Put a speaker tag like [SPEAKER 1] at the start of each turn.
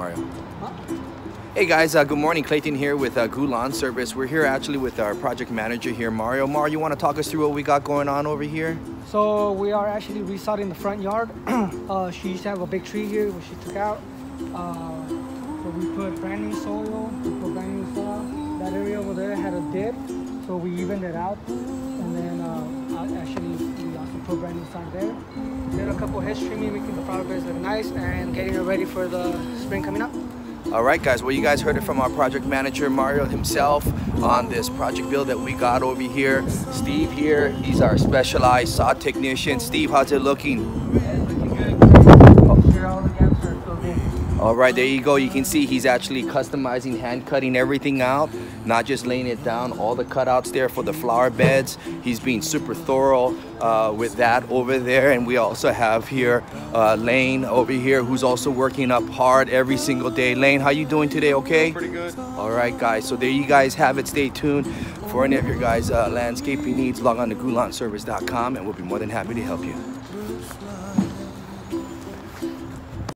[SPEAKER 1] Mario. Hey guys, uh, good morning. Clayton here with uh, Goo Service. We're here actually with our project manager here, Mario. Mario, you want to talk us through what we got going on over here?
[SPEAKER 2] So we are actually resodding the front yard. uh, she used to have a big tree here, which she took out. Uh, so we put brand new soil, we put brand new soil. That area over there had a dip, so we evened it out. Put brand new sign there. Did a couple hedge trimming, making the flower beds look nice and getting it ready for the spring coming up.
[SPEAKER 1] All right, guys. Well, you guys heard it from our project manager, Mario himself, on this project build that we got over here. Steve here, he's our specialized sod technician. Steve, how's it looking? All right, there you go. You can see he's actually customizing, hand cutting everything out, not just laying it down. All the cutouts there for the flower beds. He's being super thorough uh, with that over there. And we also have here uh, Lane over here, who's also working up hard every single day. Lane, how you doing today? Okay.
[SPEAKER 3] Pretty good.
[SPEAKER 1] All right, guys. So there you guys have it. Stay tuned for any of your guys' uh, landscaping needs. Log on to goolawnservice.com, and we'll be more than happy to help you.